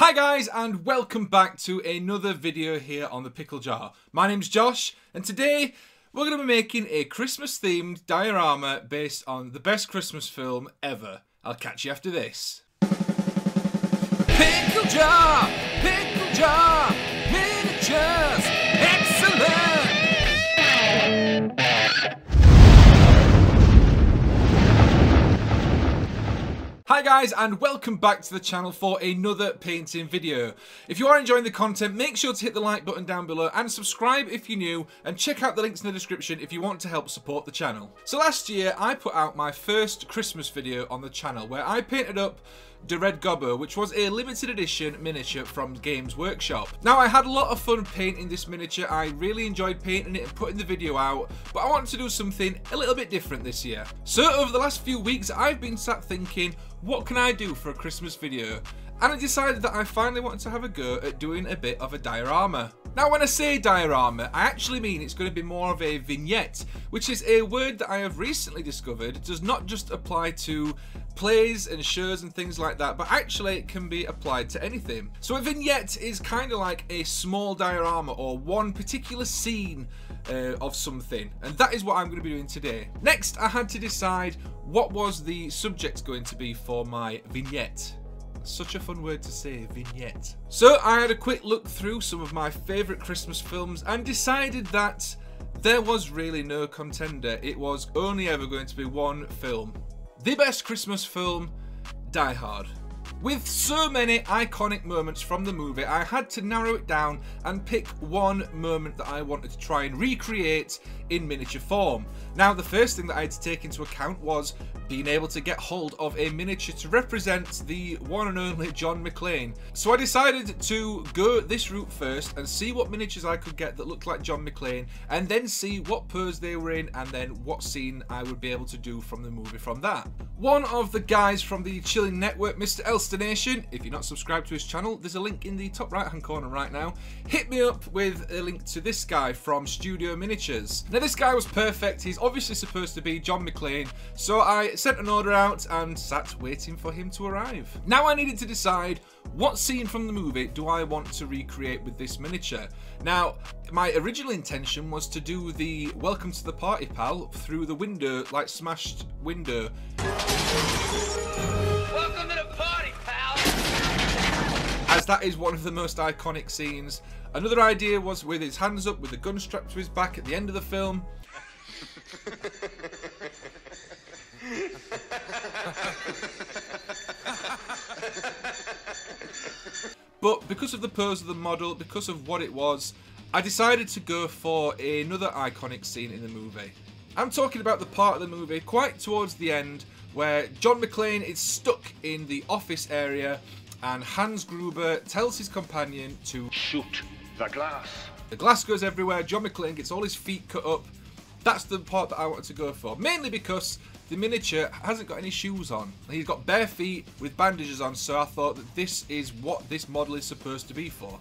Hi guys and welcome back to another video here on the Pickle Jar. My name's Josh and today we're going to be making a Christmas themed diorama based on the best Christmas film ever. I'll catch you after this. Pickle Jar! Pickle Jar! Miniatures! Hi guys and welcome back to the channel for another painting video. If you are enjoying the content make sure to hit the like button down below and subscribe if you're new and check out the links in the description if you want to help support the channel. So last year I put out my first Christmas video on the channel where I painted up the Red Gobbo, which was a limited edition miniature from Games Workshop. Now, I had a lot of fun painting this miniature. I really enjoyed painting it and putting the video out, but I wanted to do something a little bit different this year. So over the last few weeks, I've been sat thinking, what can I do for a Christmas video? And I decided that I finally wanted to have a go at doing a bit of a diorama. Now when I say diorama, I actually mean it's going to be more of a vignette, which is a word that I have recently discovered does not just apply to plays and shows and things like that, but actually it can be applied to anything. So a vignette is kind of like a small diorama or one particular scene uh, of something, and that is what I'm going to be doing today. Next, I had to decide what was the subject going to be for my vignette. Such a fun word to say, vignette. So I had a quick look through some of my favourite Christmas films and decided that there was really no contender. It was only ever going to be one film. The best Christmas film, Die Hard. With so many iconic moments from the movie, I had to narrow it down and pick one moment that I wanted to try and recreate in miniature form. Now, the first thing that I had to take into account was being able to get hold of a miniature to represent the one and only John McClane. So I decided to go this route first and see what miniatures I could get that looked like John McClane, and then see what pose they were in, and then what scene I would be able to do from the movie from that. One of the guys from the Chilling Network, Mr. Elstonation, if you're not subscribed to his channel, there's a link in the top right hand corner right now, hit me up with a link to this guy from Studio Miniatures. Now this guy was perfect, he's obviously supposed to be John McClane, so I sent an order out and sat waiting for him to arrive. Now I needed to decide what scene from the movie do I want to recreate with this miniature. Now, my original intention was to do the welcome to the party pal through the window, like smashed window. As that is one of the most iconic scenes. Another idea was with his hands up with the gun strapped to his back at the end of the film. But because of the pose of the model, because of what it was, I decided to go for another iconic scene in the movie. I'm talking about the part of the movie quite towards the end where John McClane is stuck in the office area and Hans Gruber tells his companion to Shoot the glass. the glass goes everywhere, John McClane gets all his feet cut up. That's the part that I wanted to go for. Mainly because the miniature hasn't got any shoes on. He's got bare feet with bandages on, so I thought that this is what this model is supposed to be for.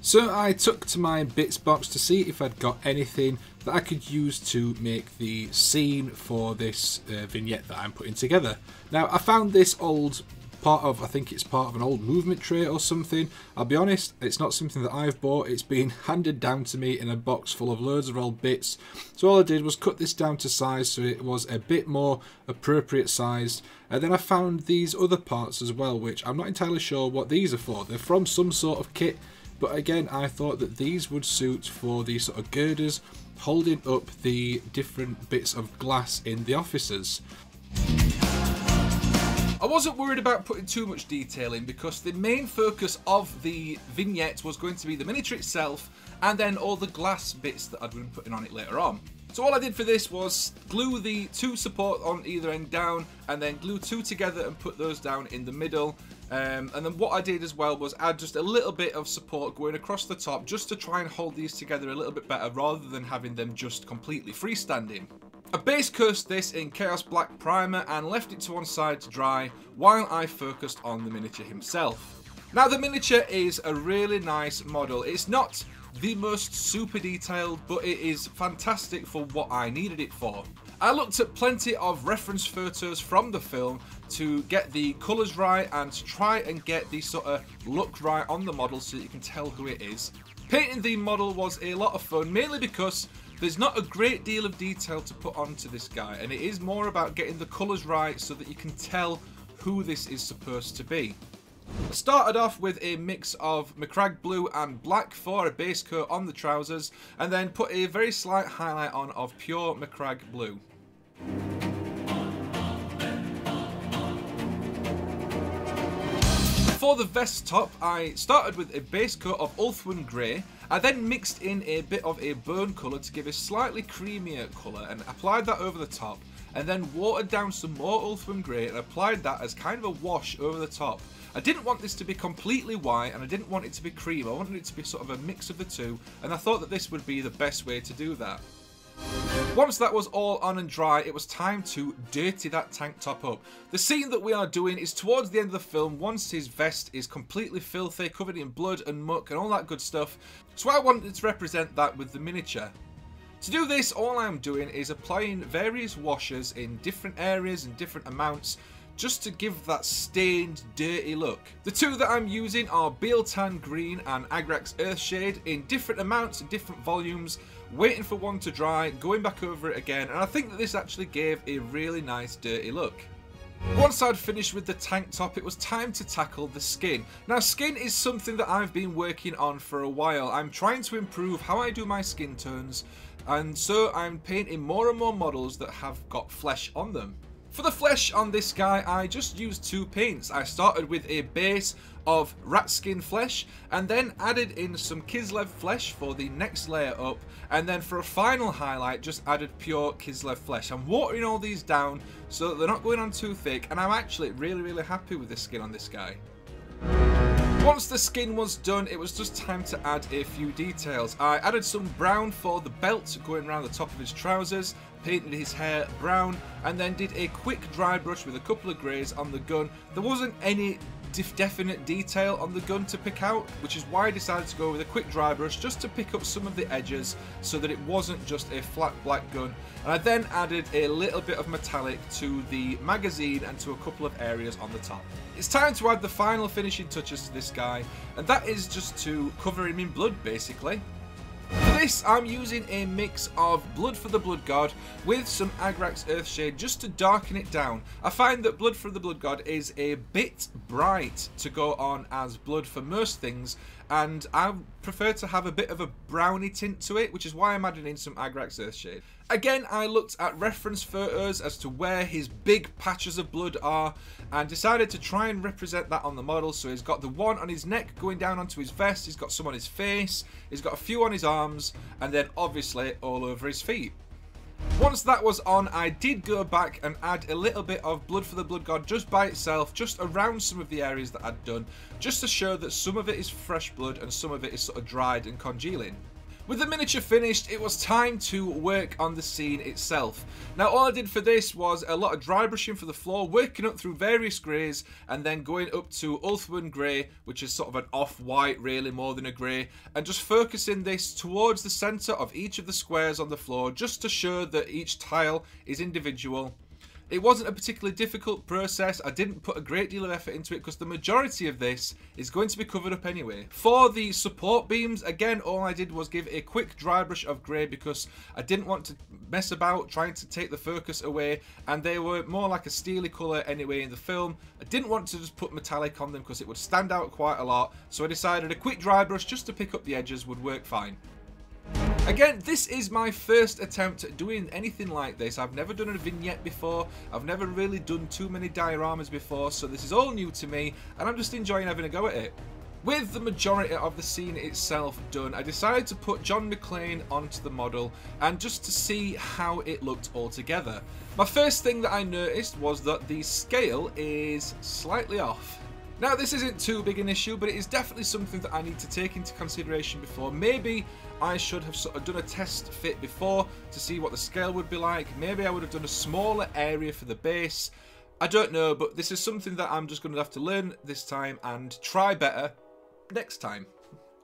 So I took to my bits box to see if I'd got anything that I could use to make the scene for this uh, vignette that I'm putting together. Now I found this old part of, I think it's part of an old movement tray or something. I'll be honest, it's not something that I've bought. It's been handed down to me in a box full of loads of old bits. So all I did was cut this down to size so it was a bit more appropriate sized. And then I found these other parts as well, which I'm not entirely sure what these are for. They're from some sort of kit but again, I thought that these would suit for these sort of girders holding up the different bits of glass in the offices. Wasn't worried about putting too much detail in because the main focus of the vignette was going to be the miniature itself and then all the glass bits that I'd been putting on it later on. So all I did for this was glue the two support on either end down and then glue two together and put those down in the middle. Um, and then what I did as well was add just a little bit of support going across the top just to try and hold these together a little bit better rather than having them just completely freestanding. I base coated this in Chaos Black Primer and left it to one side to dry while I focused on the miniature himself. Now the miniature is a really nice model. It's not the most super detailed, but it is fantastic for what I needed it for. I looked at plenty of reference photos from the film to get the colours right and to try and get the sort of look right on the model so that you can tell who it is. Painting the model was a lot of fun, mainly because there's not a great deal of detail to put onto this guy, and it is more about getting the colours right so that you can tell who this is supposed to be. I started off with a mix of Macragge blue and black for a base coat on the trousers, and then put a very slight highlight on of pure Macragge blue. For the vest top, I started with a base coat of Ulthuan Grey. I then mixed in a bit of a bone colour to give a slightly creamier colour and applied that over the top and then watered down some more Ulthuan Grey and applied that as kind of a wash over the top. I didn't want this to be completely white and I didn't want it to be cream, I wanted it to be sort of a mix of the two and I thought that this would be the best way to do that. Once that was all on and dry, it was time to dirty that tank top up. The scene that we are doing is towards the end of the film, once his vest is completely filthy, covered in blood and muck and all that good stuff. So I wanted to represent that with the miniature. To do this, all I'm doing is applying various washers in different areas and different amounts just to give that stained, dirty look. The two that I'm using are Biel-Tan Green and Agrax Earthshade in different amounts and different volumes, waiting for one to dry, going back over it again, and I think that this actually gave a really nice dirty look. Once I'd finished with the tank top, it was time to tackle the skin. Now, skin is something that I've been working on for a while. I'm trying to improve how I do my skin tones, and so I'm painting more and more models that have got flesh on them. For the flesh on this guy, I just used two paints. I started with a base of Ratskin Flesh and then added in some Kislev flesh for the next layer up and then for a final highlight just added pure Kislev flesh. I'm watering all these down so that they're not going on too thick and I'm actually really really happy with the skin on this guy. Once the skin was done, it was just time to add a few details. I added some brown for the belt going around the top of his trousers, painted his hair brown, and then did a quick dry brush with a couple of greys on the gun. There wasn't any definite detail on the gun to pick out, which is why I decided to go with a quick dry brush just to pick up some of the edges so that it wasn't just a flat black gun. And I then added a little bit of metallic to the magazine and to a couple of areas on the top. It's time to add the final finishing touches to this guy, and that is just to cover him in blood basically. This, I'm using a mix of Blood for the Blood God with some Agrax Earthshade just to darken it down. I find that Blood for the Blood God is a bit bright to go on as Blood for most things, and I prefer to have a bit of a browny tint to it, which is why I'm adding in some Agrax Earthshade. Again, I looked at reference photos as to where his big patches of blood are and decided to try and represent that on the model. So he's got the one on his neck going down onto his vest, he's got some on his face, he's got a few on his arms, and then obviously all over his feet. Once that was on, I did go back and add a little bit of Blood for the Blood God just by itself, just around some of the areas that I'd done, just to show that some of it is fresh blood and some of it is sort of dried and congealing. With the miniature finished, it was time to work on the scene itself. Now all I did for this was a lot of dry brushing for the floor, working up through various greys, and then going up to Ulthuan Grey, which is sort of an off-white really more than a grey, and just focusing this towards the centre of each of the squares on the floor, just to show that each tile is individual it wasn't a particularly difficult process. I didn't put a great deal of effort into it because the majority of this is going to be covered up anyway. For the support beams, again, all I did was give a quick dry brush of grey because I didn't want to mess about trying to take the focus away and they were more like a steely colour anyway in the film. I didn't want to just put metallic on them because it would stand out quite a lot. So I decided a quick dry brush just to pick up the edges would work fine. Again, this is my first attempt at doing anything like this. I've never done a vignette before. I've never really done too many dioramas before, so this is all new to me, and I'm just enjoying having a go at it. With the majority of the scene itself done, I decided to put John McClane onto the model and just to see how it looked all together. My first thing that I noticed was that the scale is slightly off. Now this isn't too big an issue, but it is definitely something that I need to take into consideration before. Maybe I should have sort of done a test fit before to see what the scale would be like. Maybe I would have done a smaller area for the base. I don't know, but this is something that I'm just going to have to learn this time and try better next time.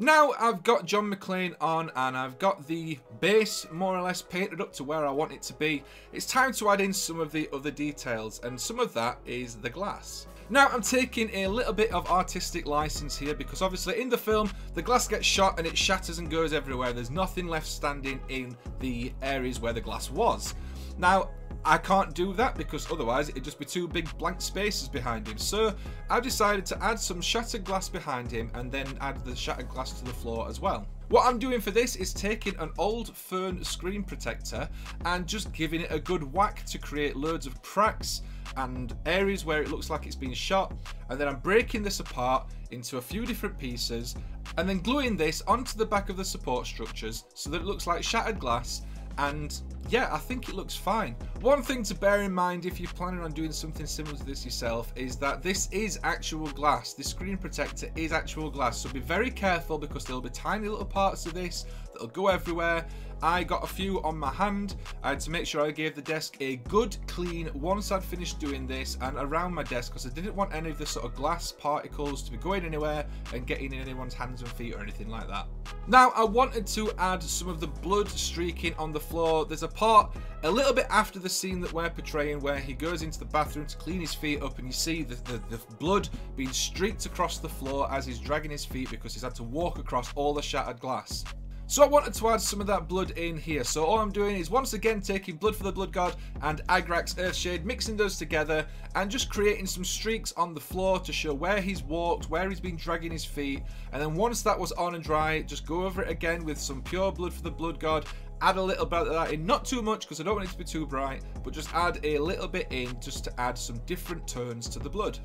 Now I've got John McClane on and I've got the base more or less painted up to where I want it to be. It's time to add in some of the other details and some of that is the glass. Now I'm taking a little bit of artistic license here because obviously in the film the glass gets shot and it shatters and goes everywhere. There's nothing left standing in the areas where the glass was. Now I can't do that because otherwise it'd just be two big blank spaces behind him. So I've decided to add some shattered glass behind him and then add the shattered glass to the floor as well. What I'm doing for this is taking an old fern screen protector and just giving it a good whack to create loads of cracks and areas where it looks like it's been shot. And then I'm breaking this apart into a few different pieces and then gluing this onto the back of the support structures so that it looks like shattered glass and yeah, I think it looks fine. One thing to bear in mind if you're planning on doing something similar to this yourself is that this is actual glass. The screen protector is actual glass, so be very careful because there'll be tiny little parts of this that'll go everywhere I got a few on my hand. I had to make sure I gave the desk a good clean once I'd finished doing this and around my desk because I didn't want any of the sort of glass particles to be going anywhere and getting in anyone's hands and feet or anything like that. Now I wanted to add some of the blood streaking on the floor. There's a part a little bit after the scene that we're portraying where he goes into the bathroom to clean his feet up and you see the, the, the blood being streaked across the floor as he's dragging his feet because he's had to walk across all the shattered glass. So I wanted to add some of that blood in here. So all I'm doing is once again taking Blood for the Blood God and Agrax Earthshade, mixing those together and just creating some streaks on the floor to show where he's walked, where he's been dragging his feet. And then once that was on and dry, just go over it again with some pure Blood for the Blood God add a little bit of that in, not too much because I don't want it to be too bright, but just add a little bit in just to add some different tones to the blood.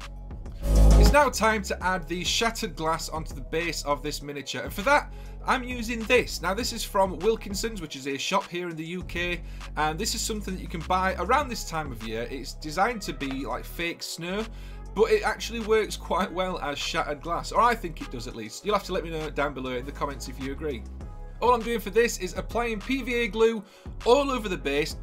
It's now time to add the shattered glass onto the base of this miniature and for that I'm using this. Now this is from Wilkinson's which is a shop here in the UK and this is something that you can buy around this time of year. It's designed to be like fake snow but it actually works quite well as shattered glass or I think it does at least. You'll have to let me know down below in the comments if you agree. All I'm doing for this is applying PVA glue all over the base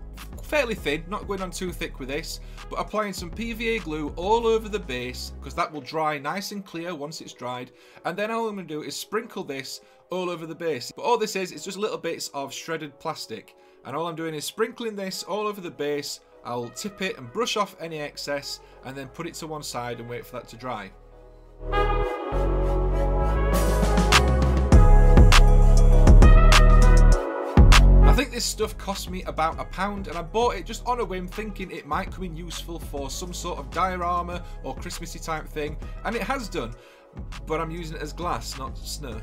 fairly thin, not going on too thick with this, but applying some PVA glue all over the base because that will dry nice and clear once it's dried. And then all I'm going to do is sprinkle this all over the base. But all this is, it's just little bits of shredded plastic. And all I'm doing is sprinkling this all over the base. I'll tip it and brush off any excess and then put it to one side and wait for that to dry. This stuff cost me about a pound and I bought it just on a whim thinking it might come in useful for some sort of diorama or Christmassy type thing and it has done but I'm using it as glass not snow.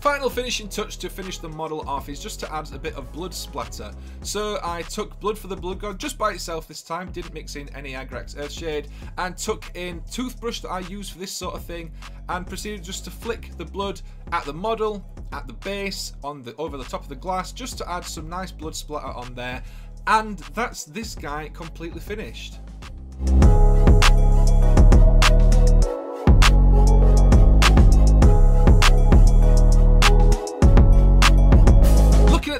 Final finishing touch to finish the model off is just to add a bit of blood splatter. So I took Blood for the Blood God just by itself this time, didn't mix in any Agrax Earthshade, and took in toothbrush that I use for this sort of thing, and proceeded just to flick the blood at the model, at the base, on the over the top of the glass, just to add some nice blood splatter on there. And that's this guy completely finished.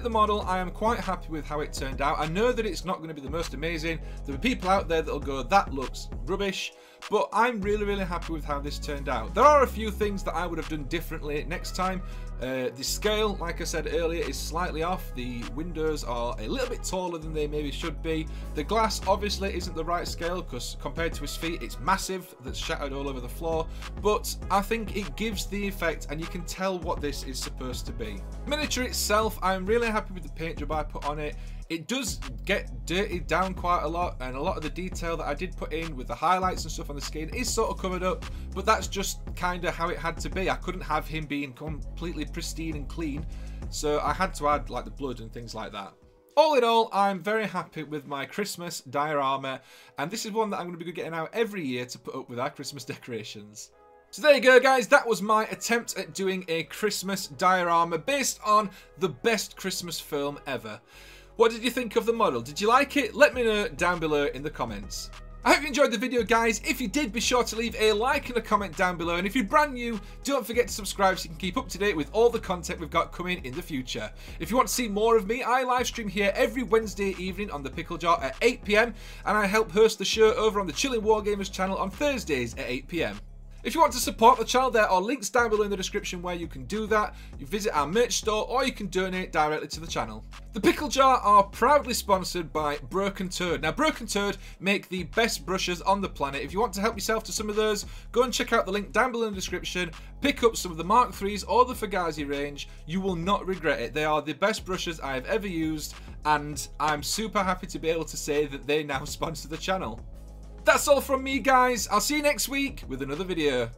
At the model, I am quite happy with how it turned out. I know that it's not going to be the most amazing. There are people out there that'll go, that looks rubbish. But I'm really, really happy with how this turned out. There are a few things that I would have done differently next time. Uh, the scale, like I said earlier, is slightly off. The windows are a little bit taller than they maybe should be. The glass obviously isn't the right scale because compared to his feet, it's massive, that's shattered all over the floor. But I think it gives the effect and you can tell what this is supposed to be. Miniature itself, I'm really happy with the paint job I put on it. It does get dirtied down quite a lot and a lot of the detail that I did put in with the highlights and stuff on the skin is sort of covered up but that's just kind of how it had to be. I couldn't have him being completely pristine and clean so I had to add like the blood and things like that. All in all, I'm very happy with my Christmas diorama and this is one that I'm going to be getting out every year to put up with our Christmas decorations. So there you go guys, that was my attempt at doing a Christmas diorama based on the best Christmas film ever. What did you think of the model? Did you like it? Let me know down below in the comments. I hope you enjoyed the video guys. If you did, be sure to leave a like and a comment down below. And if you're brand new, don't forget to subscribe so you can keep up to date with all the content we've got coming in the future. If you want to see more of me, I live stream here every Wednesday evening on the Pickle Jar at 8pm. And I help host the show over on the Chilling Wargamers channel on Thursdays at 8pm. If you want to support the channel, there are links down below in the description where you can do that. You visit our merch store or you can donate directly to the channel. The Pickle Jar are proudly sponsored by Broken Toad. Now, Broken Toad make the best brushes on the planet. If you want to help yourself to some of those, go and check out the link down below in the description. Pick up some of the Mark 3s or the Fugazi range. You will not regret it. They are the best brushes I have ever used, and I'm super happy to be able to say that they now sponsor the channel. That's all from me, guys. I'll see you next week with another video.